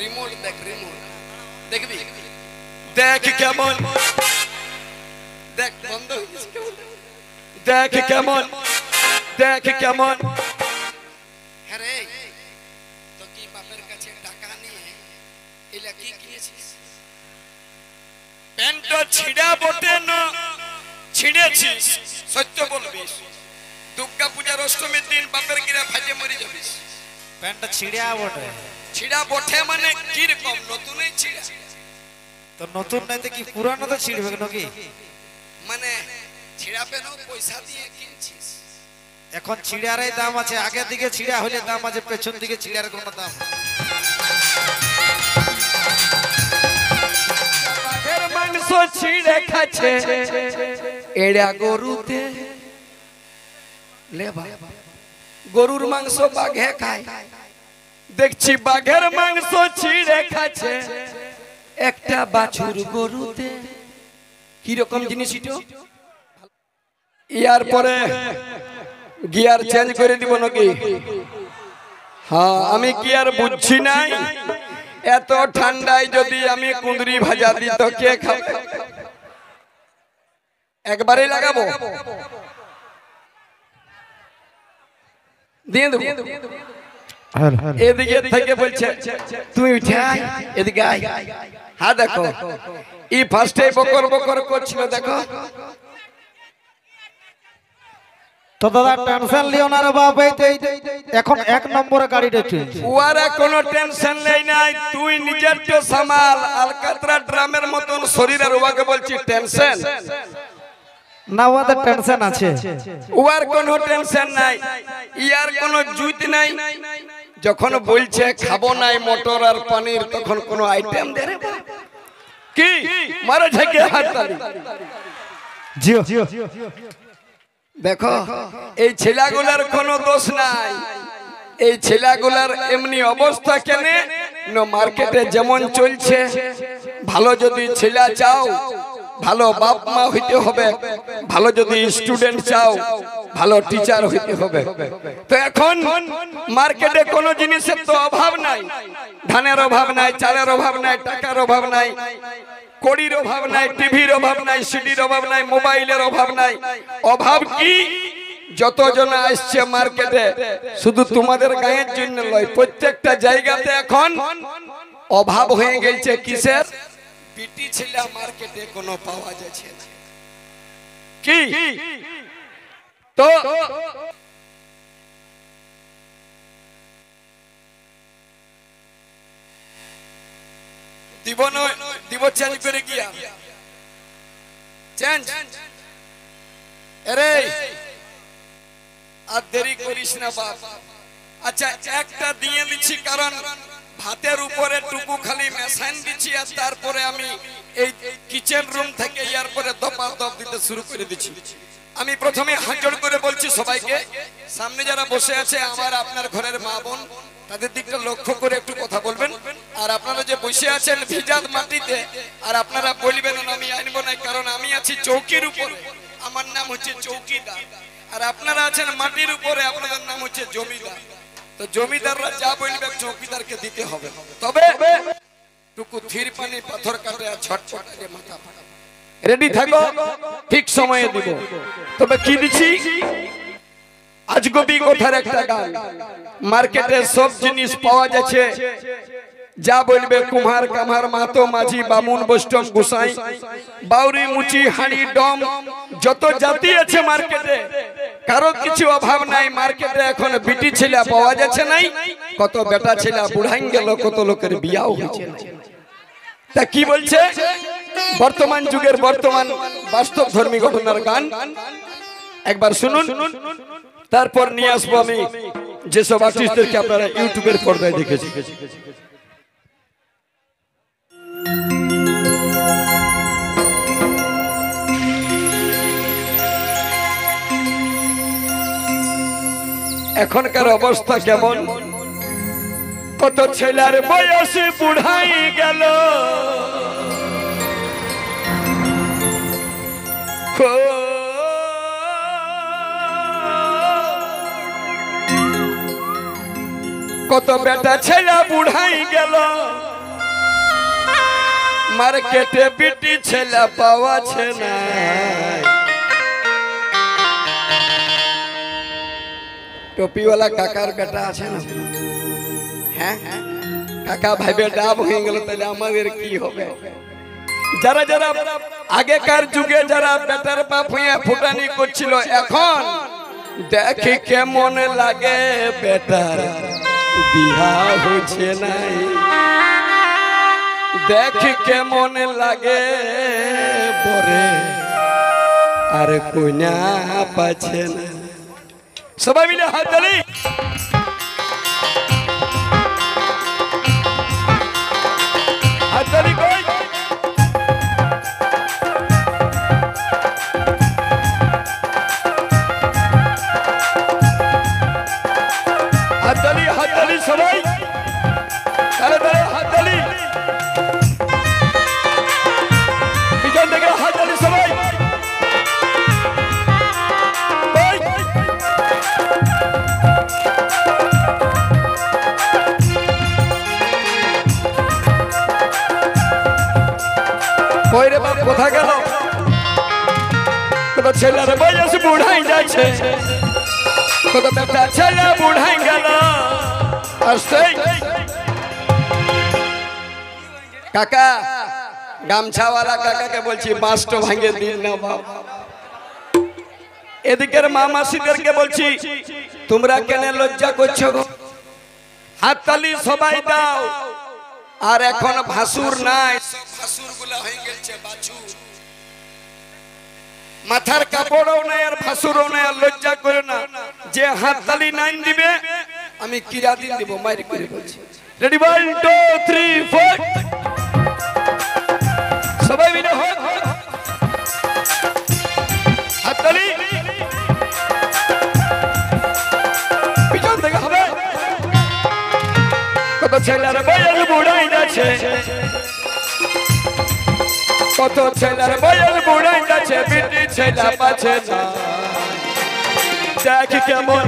Remote দেখ remote. দেখবি? দেখ কেমন। দেখ বন্ধ কেমন? দেখ কেমন। দেখ কেমন। হ্যাঁ তো কি বাপের কাছে টাকা নিয়ে এলা কি কিনেছিস? প্যান্টটা ছিঁড়া বটে না। ছিঁড়েছিস সত্য বলবিস দুর্গা পূজার অষ্টমীর দিন বাপের গিরা ফাটে মরে যাবিস। প্যান্টটা ছিঁড়ে বটে। ছিঁড়া বটে মানে কি রকম নতুনই ছিঁড়া। তো নতুন নাইতে কি পুরানো তো ছিঁড়বে নাকি? মানে ছিঁড়া পেন পয়সা দিয়ে কিনছিস। এখন ছিঁড়ারই দাম আছে আগের দিকে ছিঁড়া হলে দাম আছে পেছন দিকে ছিঁড়ার কোনো দাম। নেই। মাংস ছিঁড়ে খাচ্ছে। এড়া গরুতে লে বাবা গরুর মাংস বাঘে খায়। দেখছি বাঘের মাংস ছিঁড়ে খাচ্ছে। একটা বাছুর গরুতে। কি রকম জিনিস ইয়ার পরে গিয়ার চেঞ্জ করে দিব নাকি? হ্যাঁ আমি কি আর বুঝছি নাই। এত ঠান্ডায় যদি আমি কুঁদরি ভাজা দিই তো কে খাবে? একবারে লাগাবো? দিয়ে দেবো। এদিকে থেকে বলছে তুমি উঠে এদিকে আয়। হ্যাঁ দেখো ই ফার্স্টে বকর বকর করছিল দেখো। তো দাদা টেনশন লিও না রে বাপ এখন এক নম্বরে গাড়িটা চলছে। ওয়ারা কোনো টেনশন নেই নাই তুই নিজের তো সামাল আলকাতরা ড্রামের মতন শরীর আর ওয়াকে বলছি টেনশন না ওদের টেনশন আছে। ওয়ার কোনো টেনশন নাই ইয়ার কোনো জুত নাই। যখন বলছে খাব নাই মটর আর পানির তখন কোনো আইটেম দে কি? মারা ঝেঁকে হাত তালি জিও। দেখো এই ছেলাগুলার কোনো দোষ নাই। এই ছেলাগুলার এমনি অবস্থা কেনে? না মার্কেটে যেমন চলছে ভালো যদি ছেলা চাও ভালো বাপ মা হইতে হবে। ভালো যদি স্টুডেন্ট চাও, ভালো টিচার হইতে হবে। তো এখন মার্কেটে কোনো জিনিসের তো অভাব নাই। ধানের অভাব নাই, চালের অভাব নাই, টাকার অভাব নাই, কড়ির অভাব নাই, টিভির অভাব নাই, সিডির অভাব নাই, মোবাইলের অভাব নাই। অভাব কি? যতজন আসছে মার্কেটে শুধু তোমাদের গায়ের জন্য লয়। প্রত্যেকটা জায়গাতে এখন অভাব হয়ে গেছে কিসের? বিটি ছেলে মার্কেটে কোনো পাওয়া যাচ্ছে না। কি? তো দিব নয় দিব চেঞ্জ করে গিয়া চেঞ্জ আরে। আর দেরি করিস না বাপ। আচ্ছা একটা দিয়ে দিচ্ছি কারণ। ভাতের উপরে টুকু খালি মেশাইন দিচ্ছি আর তারপরে আমি এই কিচেন রুম থেকে ইয়ার পরে দপা দপ দিতে শুরু করে দিচ্ছি আমি প্রথমে হাঁচড় করে বলছি সবাইকে, সামনে যারা বসে আছে, আমার আপনার ঘরের মা বোন, তাদের দিকটা লক্ষ্য করে একটু কথা বলবেন। আর আপনারা যে বসে আছেন ভিজাত মাটিতে, আর আপনারা বলবেন, আমি আনব না, কারণ আমি আছি চৌকির উপরে। আমার নাম হচ্ছে চৌকিদার। আর আপনারা আছেন মাটির উপরে, আপনাদের নাম হচ্ছে জমিদার। তো জমিদাররা যা বলবে চৌকিদারকে দিতে হবে। তবে টুকু ধীর পানি পাথর কাটে আর ছটছট মাথা রেডি থাকো? ঠিক সময়ে দিব। তবে কি আজ গোবি কথার একটা গান মার্কেটে সব জিনিস পাওয়া যাচ্ছে। যা বলবে কুমার কামার মাতো মাঝি বামুন বৈষ্ণব গোসাই। বাউরি মুচি হাড়ি ডম, যত জাতি আছে মার্কেটে, কারও কিছু অভাব নাই, মার্কেটে এখন বিটি ছেলে পাওয়া যাচ্ছে নাই, কত বেটা ছেলে বুড়াইন গেল, কত লোকের বিয়াও হয়েছে। তা কি বলছে? বর্তমান যুগের বর্তমান বাস্তব ধর্মী ঘটনার গান। একবার শুনুন। তারপর নিয়ে আসব আমি যেসব আর্টিস্টদেরকে আপনারা ইউটিউবের পর্দায় দেখেছি এখনকার অবস্থা কেমন? কত ছেলের বয়সে বুড়াই গেল। কত বেটা ছেলে বুড়াই গেল। মার্কেটে বিটি ছেলে পাওয়াছে না। টপিওয়ালা কাকার বেটা আছে না? হ্যাঁ? কাকা ভাইবে ডাব হয়ে গেল, তাহলে আমাদের কি হবে? যারা যারা আগেকার যুগে যারা বেটার বাপ হয়ে ফুটানি করছিল, এখন দেখি কেমন লাগে বেটার? বিহা হচ্ছে নাই। দেখি কেমন লাগে পরে আর কইনা পাচ্ছে না। সবাই মিলে হাত তালি কাকাকে বলছি, বাঁশটো ভাঙে দিন না বাপ। এদিকের মা মাসিদেরকে বলছি, তোমরা কেন লজ্জা করছ হাততালি সবাই দাও। আর এখন ভাসুর নাই। মাথার কাপড়ও নাই আর ভাসুরও নাই, আর লজ্জা করে না। যে হাততালি নাইন দিবে, আমি কিরা দিন দিব, মাইর করে বলছি। Ready one two three four সবাই মিলে হোক। হাততালি। পিছন থেকে হবে। কত ছেলের বয়স বুড়াই যাচ্ছে কত ছেলের বয়স বুড়াই যাচ্ছে বিটি ছেলে পাচ্ছে না। দেখ কেমন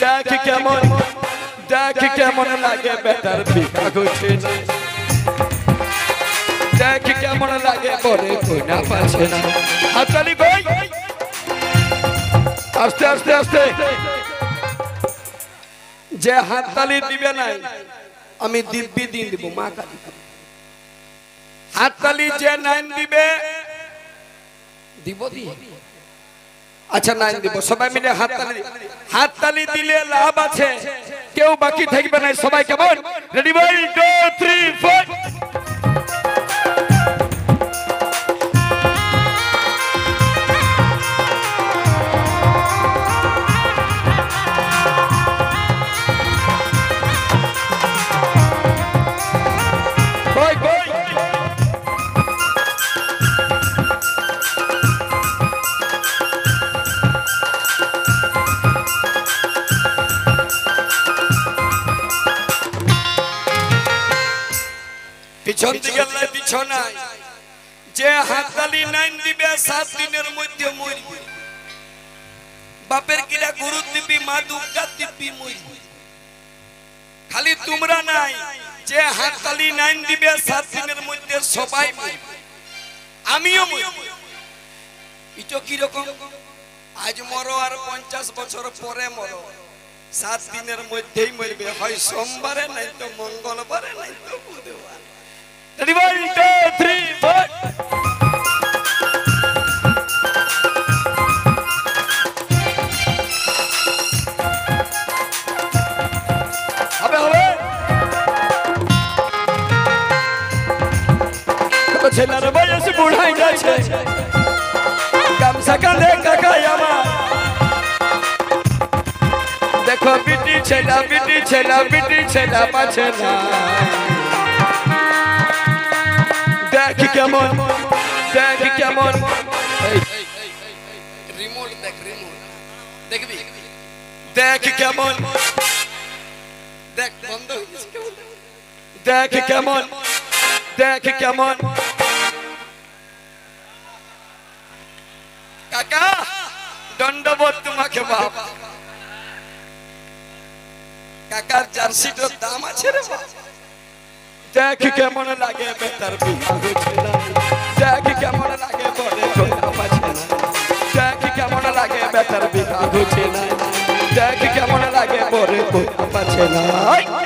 দেখ কেমন দেখ কেমন লাগে বেটার ভিকা করছে দেখ কেমন লাগে বলে কই না। পাচ্ছে না হাততালি কই? আস্তে আস্তে আস্তে। যে হাততালি দিবে নাই, আমি দিব্যি দিন দিব, মা কালী হাততালি যে নাইন দিবে, দিব দিয়ে। আচ্ছা নাইন দিব, সবাই মিলে হাততালি হাততালি দিলে লাভ আছে। কেউ বাকি থাকবে না, সবাই কেমন? Ready one two three four পিছন দিকে পিছনায় যে হাততালি নাইন দিবে, সাত দিনের মধ্যে মরবে। বাপের কিরা গুরু দিবি, মা দুর্গা দিবি মরবে। খালি তোমরা নাই, যে হাততালি নাইন দিবে, সাত দিনের মধ্যে সবাই আমিও। এটা কীরকম? আজ মরো আর পঞ্চাশ বছর পরে মরো। সাত দিনের মধ্যেই মরবে। হয় সোমবারে নাই তো মঙ্গলবারে নাই তো বুধবার। Ready, one, two, three, four. হবে হবে কত ছেলের বয়স বুড়াই গেছে গামছা কাঁধে কাকাই আমার দেখো বিটি ছেলা বিটি ছেলা বিটি ছেলা পাছে না দেখ কেমন দেখ কেমন রিমোট দেখ রিমোট দেখবি দেখ কেমন দেখ বন্ধ? দেখ কেমন দেখ কেমন কাকা দণ্ডবোধ তোমাকে বাপ কাকার জার্সিটার দাম আছে রে দেখ কেমন লাগে না দেখ কেমন লাগে বলে দেখ কেমন লাগে বেতার বিয়া দেখ কেমন লাগে বলে পাচ্ছে না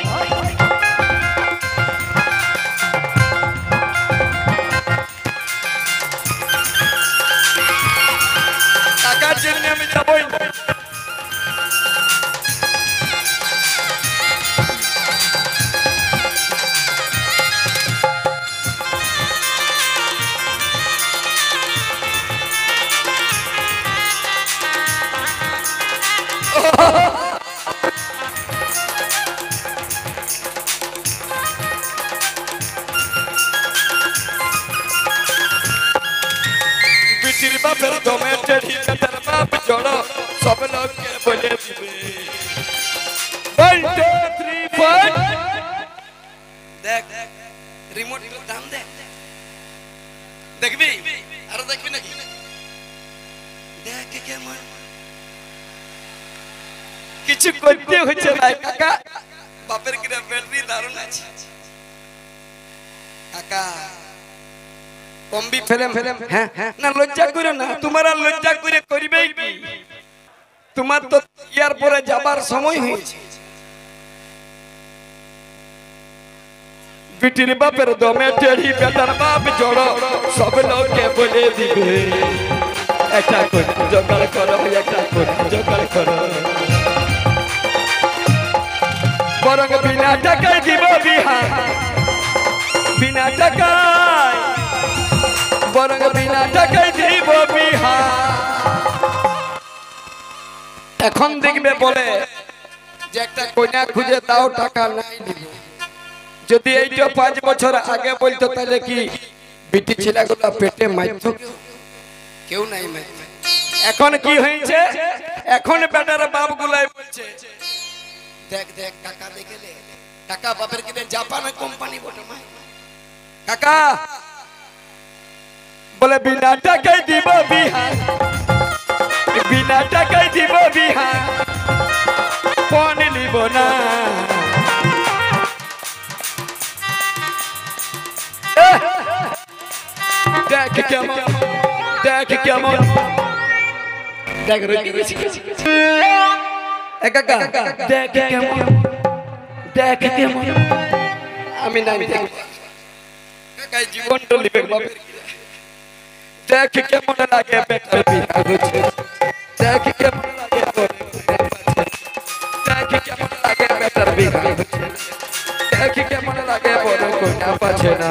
কিছু করতে হচ্ছে না। কাকা। বাপের কিনা ব্যাটারি দারুণ আছে। কাকা কম্বি ফেলেম ফেলেম হ্যাঁ হ্যাঁ। না লজ্জা করে না। তোমার আর লজ্জা করে করিবে কি? তোমার তো ইয়ার পরে যাবার সময় হয়েছে। বিটির বাপের দমে টেড়ি বেটার বাপ জড়ো। সব লোককে বলে দিবে একটা করে জোগাড় করো একটা করে জোগাড় করো। বরং বিনা টাকায় দিব বিহার। বিনা টাকায়। বরং বিনা টাকায় দিব বিহার। এখন দেখবে বলে যে একটা কন্যা খুঁজে দাও, টাকা নাই দিব যদি এইটা পাঁচ বছর আগে বলতো, তাহলে কি বিটি ছেলেগুলো পেটে মারতো কেউ? নাই মারতো। এখন কি হয়েছে? এখন বেটার বাপ গুলাই বলছে দেখ দেখ টাকা দেখে লে টাকা বাপের কিনে জাপানের কোম্পানি বটে মাই কাকা বলে বিনা টাকায় দিব বিহার বিনা টাকায় দিব বিহার কোন নিব না এহ! দেখ কেমন দেখ কেমন দেখ রয়ে গেছি এ কাকা দেখ কেমন। দেখ কেমন। আমি নাই কাকাই জীবন টলিবে বাপের দেখ কেমন লাগে বেটার বিয়া হচ্ছে দেখ কেমন লাগে দেখ কেমন লাগে বেটার বিয়া হচ্ছে দেখ কেমন লাগে বলে কোনা পাচ্ছে না।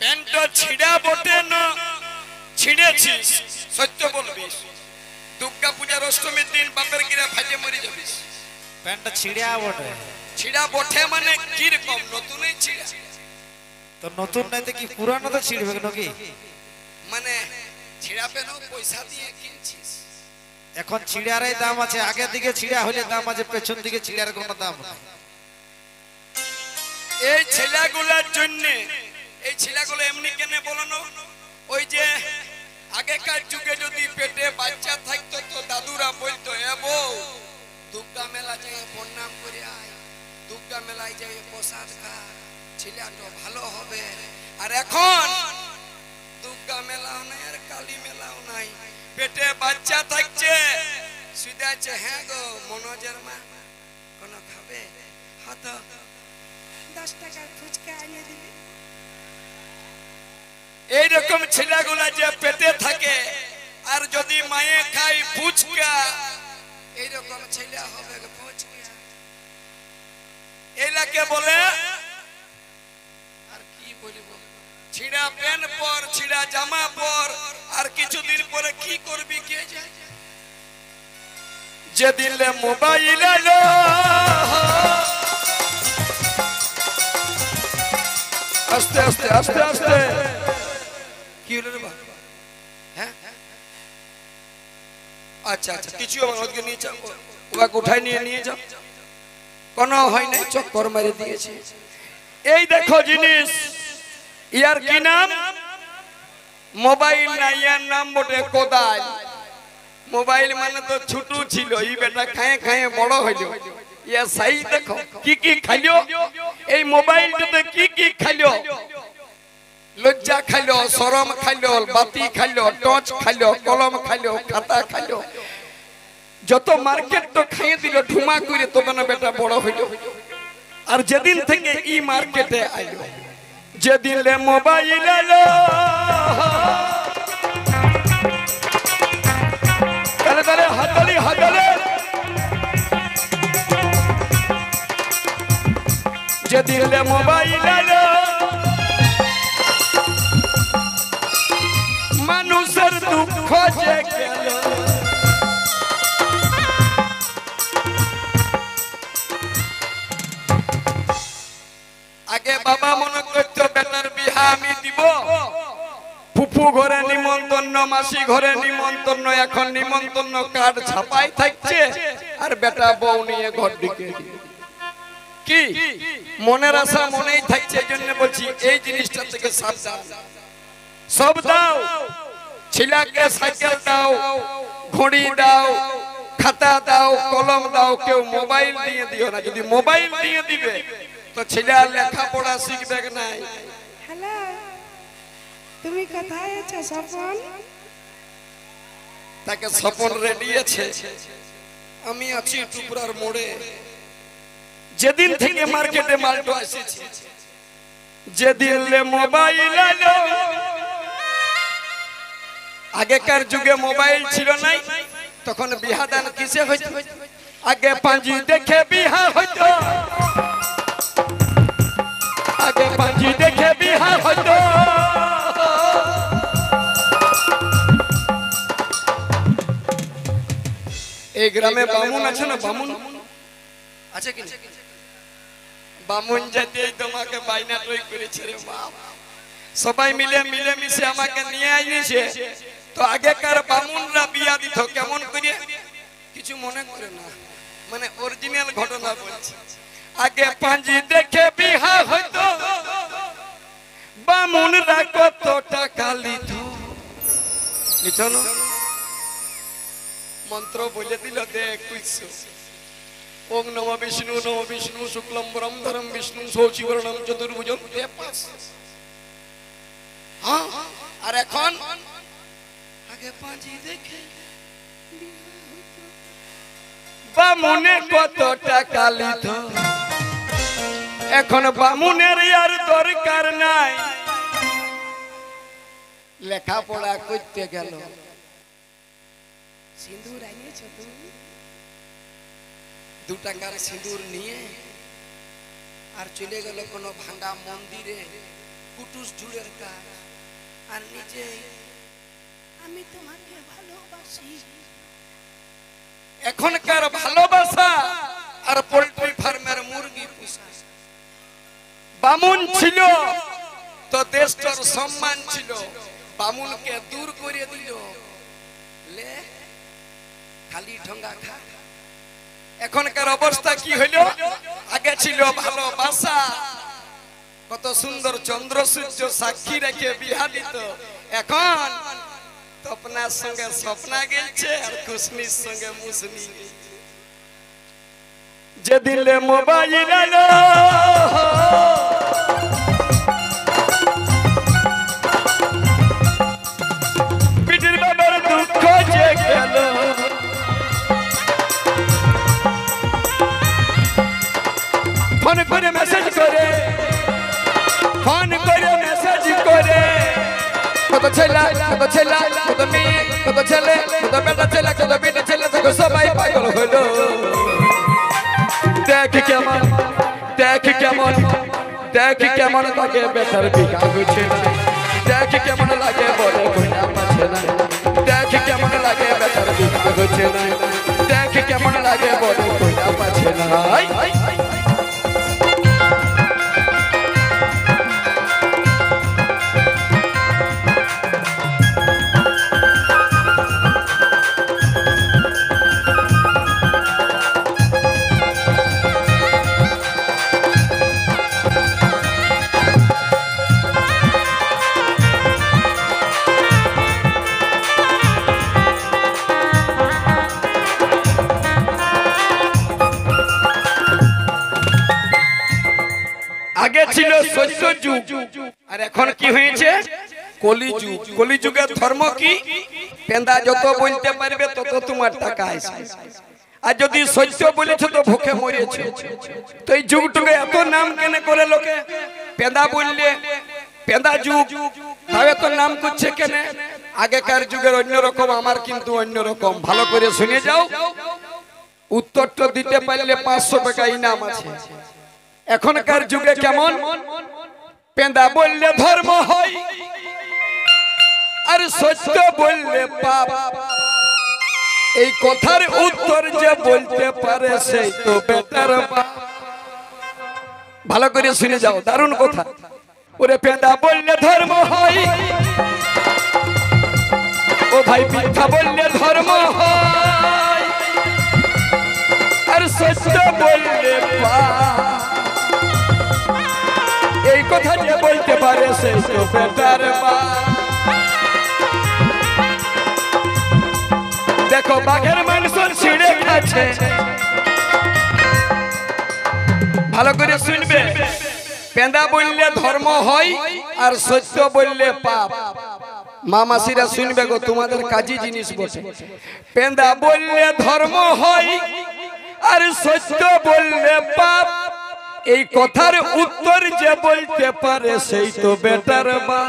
প্যান্টটা ছিঁড়া বটে না। ছিঁড়েছিস সত্য বলবিস দুর্গা পূজার অষ্টমীর দিন বাপের গিরা ফাটে মরে যাবিস। প্যান্টটা ছিঁড়িয়া বটে। ছিঁড়া বটে মানে কীরকম? নতুনই ছিঁড়া। তো নতুন নাইতে কি পুরানো তো ছিঁড়বে নাকি? মানে ছিঁড়া পেন পয়সা দিয়ে কিনছিস। এখন ছিঁড়ারই দাম আছে। আগের দিকে ছিঁড়া হলে দাম আছে পেছন দিকে ছিঁড়ার কোনো দাম নাই। এই ছেলেগুলোর জন্য, এই ছেলেগুলো এমনি কেন বলানো? ওই যে আগেকার যুগে যদি পেটে বাচ্চা থাকতো তো দাদুরা বলতো, এ বউ দুর্গা মেলা যায় প্রণাম করে আয় দুর্গা মেলায় যায় প্রসাদ খা, ছেলেটা ভালো হবে। আর এখন দুর্গা মেলাও নাই আর কালী মেলাও নাই। পেটে বাচ্চা থাকছে শুধু আছে হ্যাঁ গো, মনোজের মা, কোন খাবে? হত দশ টাকার ফুচকা এনে দিবি এইরকম ছেলেগুলা যে পেটে থাকে আর যদি মায়ে খাই ফুচকা এইরকম ছেলে হবে ফুচকা। এইলাকে বলে আর কি বলিব? ছিড়া প্যান্ট পর ছিড়া জামা পর আর কিছুদিন পরে কি করবি কে যায় যেদিন মোবাইল আস্তে আস্তে আস্তে আস্তে। কি হলো রে বাবা হ্যাঁ? আচ্ছা আচ্ছা কিছু আমার ওদিকে নিয়ে যাও। ওকে উঠাই নিয়ে নিয়ে যাও। কোনো হয় নাই, চক্কর মেরে দিয়েছে। এই দেখো জিনিস। ইয়ার কি নাম? মোবাইল না ইয়ার নাম বটে কোদাল। মোবাইল মানে তো ছোট ছিল, এই বেটা খায়ে খায়ে বড় হইল। ইয়া সাই দেখো কি কি খাইলো? এই মোবাইলটাতে কি কি খাইলো? লজ্জা খাইলো শরম খাইলো বাতি খাইলো টর্চ খাইলো কলম খাইলো খাতা খাইলো। যত মার্কেট তো খাইয়ে দিল ঠুমা করে তবে না বেটা বড় হইল। আর যেদিন থেকে ই মার্কেটে আইলো যেদিন মোবাইল এলো তাহলে তাহলে হাতালি হাতালে যেদিন লে মোবাইল এলো মানুষের দুঃখ যে গেল। আগে বাবা মনে করতো বেটার বিহা আমি দিব। ফুফু ঘরে নিমন্ত্রণ, মাসি ঘরে নিমন্ত্রণ, এখন নিমন্ত্রণ কার্ড ছাপাই থাকছে। আর বেটা বউ নিয়ে ঘর দিল। কি? মনের আশা মনেই থাকছে জন্য বলছি এই জিনিসটা থেকে সাবধান। সব দাও ছেলেকে সাইকেল দাও ঘড়ি দাও খাতা দাও কলম দাও কেউ মোবাইল দিয়ে দিও না। যদি মোবাইল দিয়ে দিবে তো ছেলে আর লেখাপড়া শিখবে নাই? হ্যালো তুমি কোথায় আছো স্বপন? তাকে স্বপন রেডি আছে আমি আছি টুকরার মোড়ে। যেদিন থেকে মার্কেটে মালটো এসেছি, যেদিন মোবাইল আগেকার যুগে মোবাইল ছিল নাই, তখন বিহা দান কিসে হইতো? আগে পাঁজি দেখে বিহা হইতো। আগে পাঁজি দেখে বিহা হইতো। এই গ্রামে বামুন আছে না বামুন? আছে কি? বামুন যেতেই তোমাকে বাইনা টই করেছে রে বাপ। সবাই মিলে মিলে মিশে আমাকে নিয়ে আইছে। তো আগেকার বামুনরা বিয়া দিত, কেমন করে কিছু মনে করে না। মানে অরিজিনাল ঘটনা বলছি। আগে পাঁজি দেখে বিহা হইতো। বামুনরা কত টাকা লিত। মন্ত্র বলে দিল, দেখ কুইছো। ওম নম বিষ্ণু নম বিষ্ণু শুক্লম বরম বিষ্ণু সৌচিবরণম চতুর্ভুজম এ হ্যাঁ আর এখন? আগে পাঁজি দেখে। বামুনে কত টাকা লিত এখন বামুনের আর দরকার নাই। লেখাপড়া করতে গেল। সিঁদুর আনিয়েছো তুমি? দু টাকার সিঁদুর নিয়ে আর চলে গেল কোনো ভাঙ্গা মন্দিরে, কুটুস ঝুড়ের কাজ। আর নিজে, আমি তোমাকে ভালোবাসি। এখনকার ভালোবাসা আর পোল্ট্রি ফার্মের মুরগি পোষা। বামুন ছিল, তো দেশটার সম্মান ছিল। বামুনকে দূর করে দিল। লে, খালি ঠঙ্গা খা। এখনকার অবস্থা কি হইল? আগে ছিল ভালো ভালোবাসা কত সুন্দর চন্দ্র সূর্য সাক্ষী রেখে বিহা দিত। এখন তপনার সঙ্গে স্বপ্না গেছে আর কুসমির সঙ্গে মুসনি যে মোবাইল মোবাইল ছেলে কত মেয়ে কত ছেলে কত বেটা ছেলে কত বেটা ছেলে, তোকে সবাই পাগল হলো। দেখ কেমন দেখ কেমন দেখ কেমন লাগে বেটার বিকা হয়েছে দেখ কেমন লাগে বলে দেখ কেমন লাগে বেটার বিকা হয়েছে দেখ কেমন লাগে বলে কইনা পাচ্ছে না কলিযুগ। কলিযুগের ধর্ম কি? পেন্দা যত বলতে পারবে তত তোমার টাকা আর যদি সত্য বলেছ তো ভুখে মরেছে। তো এই যুগটুকে এত নাম কেন করে লোকে? পেন্দা বললে, পেন্দা যুগ তাহলে তো নাম করছে কেন? আগেকার যুগের অন্যরকম আমার কিন্তু অন্যরকম ভালো করে শুনে যাও। উত্তরটা দিতে পারলে পাঁচশো টাকা ইনাম আছে। এখনকার যুগে কেমন? পেন্দা বললে ধর্ম হয়। আর সত্য বললে পাপ। এই কথার উত্তর যে বলতে পারে সেই তো বেটার। ভালো করে শুনে যাও, দারুণ কথা। ওরে পেন্দা বললে ধর্ম হয়। ও ভাই মিথ্যা বললে ধর্ম হয়। আর সত্য বললে এই কথা যে বলতে পারে সেই তো বেটার মা দেখো বাঘের মাংস ছিঁড়ে খাচ্ছে। ভালো করে শুনবে। পেন্দা বললে ধর্ম হয় আর সত্য বললে পাপ। মা মাসিরা শুনবে গো, তোমাদের কাজী জিনিস বসে পেন্দা বললে ধর্ম হয় আর সত্য বললে পাপ। এই কথার উত্তর যে বলতে পারে সেই তো বেটার মা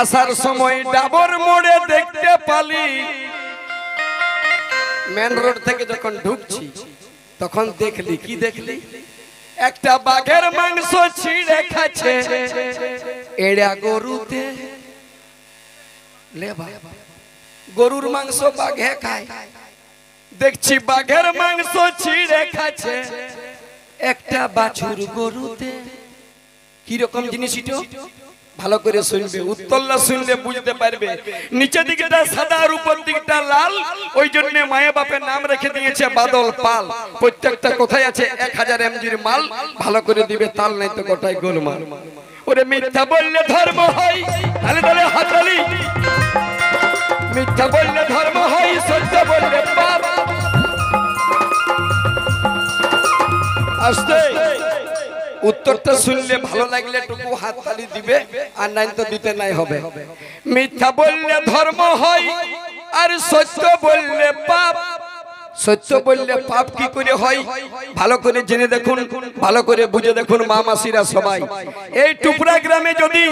আসার সময় ডাবর মোড়ে দেখতে পালি। মেন রোড থেকে যখন ঢুকছি তখন দেখলি কি দেখলি? একটা বাঘের মাংস ছিঁড়ে খাচ্ছে। এড়া গরুতে গরুর মাংস বাঘে খায়। দেখছি বাঘের মাংস ছিঁড়ে খাচ্ছে। একটা বাছুর গরুতে। কি রকম জিনিস এটা ভালো করে শুনবে উত্তরলা শুনলে বুঝতে পারবে। নিচে দিকটা সাদা আর উপর দিকটা লাল। ওই জন্য মায়ে বাপের নাম রেখে দিয়েছে বাদল পাল। প্রত্যেকটা কোথায় আছে? এক হাজার এমজির মাল। ভালো করে দিবে তাল নাই তো গোটাই গোলমাল। ওরে মিথ্যা বললে ধর্ম হয়, তাহলে তাহলে হাতালি মিথ্যা বললে ধর্ম হয়, সত্য বললে পাপ। আসতে। উত্তরটা শুনলে ভালো লাগলে টুকু হাত তালি দিবে, আর নাই তো দিতে নাই হবে। মিথ্যা বললে ধর্ম হয়, আর সত্য বললে পাপ। সত্য বললে পাপ কি করে হয়? ভালো করে জেনে দেখুন, ভালো করে বুঝে দেখুন মা মাসিরা সবাই। এই টুকরা গ্রামে যদি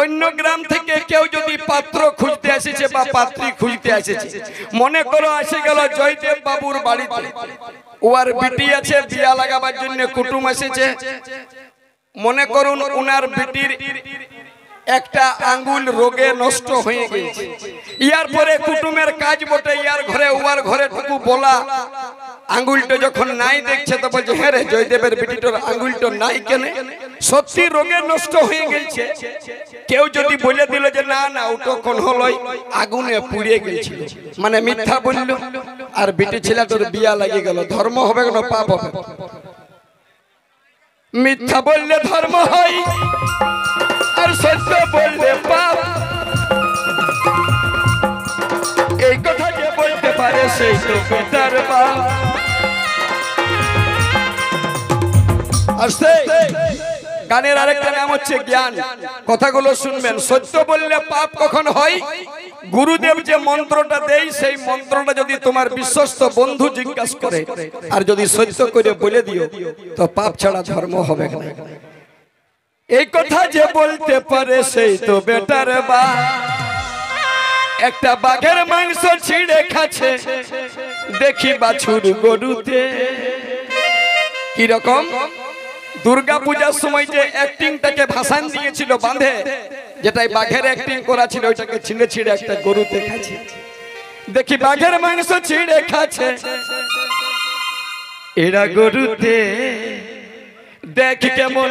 অন্য গ্রাম থেকে কেউ যদি পাত্র খুঁজতে এসেছে বা পাত্রী খুঁজতে এসেছে, মনে করো আসে গেল জয়দেব বাবুর বাড়িতে। ওর বিটি আছে বিয়া লাগাবার জন্য কুটুম এসেছে। মনে করুন উনার বিটির একটা আঙ্গুল রোগে নষ্ট হয়ে গেছে ইয়ার পরে কুটুমের কাজ বটে, ইয়ার ঘরে উয়ার ঘরে টুকু বলা। আঙ্গুলটা যখন নাই দেখছে, তো বলছে হ্যাঁ রে জয়দেবের বিটিটার আঙ্গুলটা নাই কেন? সত্যি রোগে নষ্ট হয়ে গেছে কেউ যদি বলে দিল যে, না না, ওটা কোন হলই। আগুনে পুড়িয়ে গেছিল মানে মিথ্যা বলল। আর বিটি ছেলেটার বিয়া লাগিয়ে গেল। ধর্ম হবে না পাপ হবে মিথ্যা বললে ধর্ম হয়। আর সত্য বললে পাপ। এই কথা যে বলতে পারে সেই তো বেটার বাপ গানের আরেকটা নাম হচ্ছে জ্ঞান। কথাগুলো শুনবেন। সত্য বললে পাপ কখন হয়? গুরুদেব যে মন্ত্রটা দেই সেই মন্ত্রটা যদি তোমার বিশ্বস্ত বন্ধু জিজ্ঞাসা করে, আর যদি সত্য করে বলে দিও, তো পাপ ছাড়া ধর্ম হবে না। এই কথা যে বলতে পারে সেই তো বেটার বা। একটা বাঘের মাংস ছিঁড়ে খাচ্ছে। দেখি বাছুর গরুতে। কি রকম দুর্গা পূজার সময় যে অ্যাক্টিংটাকে ভাসান দিয়েছিল বাঁধে যেটাই বাঘের অ্যাক্টিং করা ছিল ওইটাকে ছিঁড়ে ছিঁড়ে একটা গরুতে খাচ্ছে। দেখি বাঘের মাংস ছিঁড়ে খাচ্ছে। এরা গরুতে। দেখ কেমন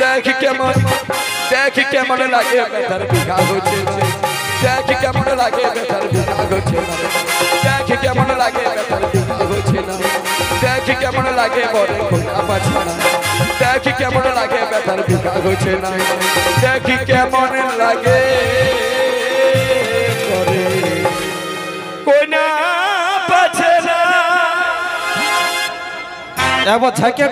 দেখ কেমন দেখ কেমন লাগে বেতার বিঘা হচ্ছে দেখ কেমন লাগে বেতার বিঘা হচ্ছে দেখ কেমন লাগে বেতার বিঘা হচ্ছে না দেখ কেমন লাগে বড় খোলা পাচ্ছে না। দেখ কেমন লাগে বেতার বিঘা হচ্ছে না। দেখ কেমন লাগে কোনা পাচ্ছে না। এবার ঝাঁকে